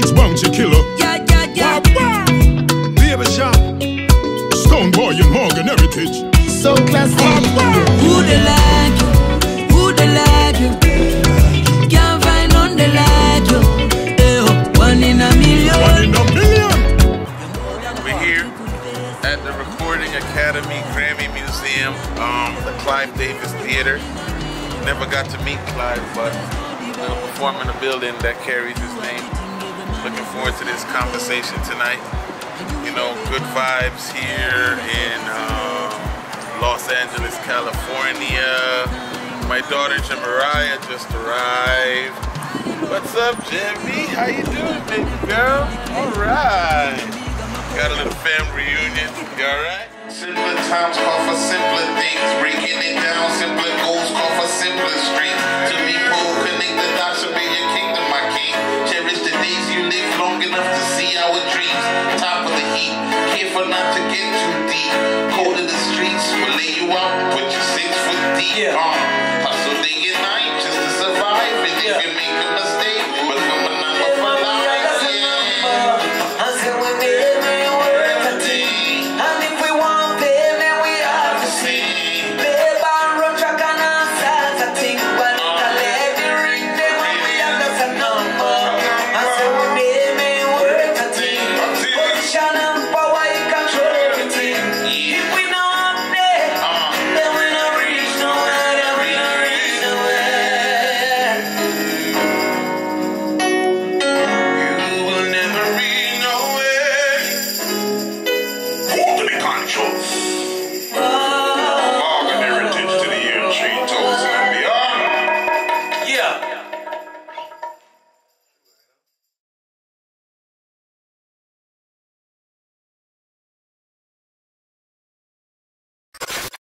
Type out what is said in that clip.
It's Bounty Killer. Yeah, yeah, yeah. Wow, wow. Baby Shop. Stonebwoy and Morgan Heritage. So classy. Who they like you? Who they like you? Can't find none they like you. Eh, oh, one in a One million. One in a million. We're here at the Recording Academy Grammy Museum, um, the Clive Davis Theater. Never got to meet Clive, but we'll perform in a building that carries his name. Forward to this conversation tonight. You know, good vibes here in uh, Los Angeles, California. My daughter Jamariah just arrived. What's up, Jimmy? How you doing, baby girl? All right. Got a little family reunion. You all right? Simpler times call for simpler careful not to get too deep. Cold in the streets will lay you out, put you six foot deep. Uh, hustle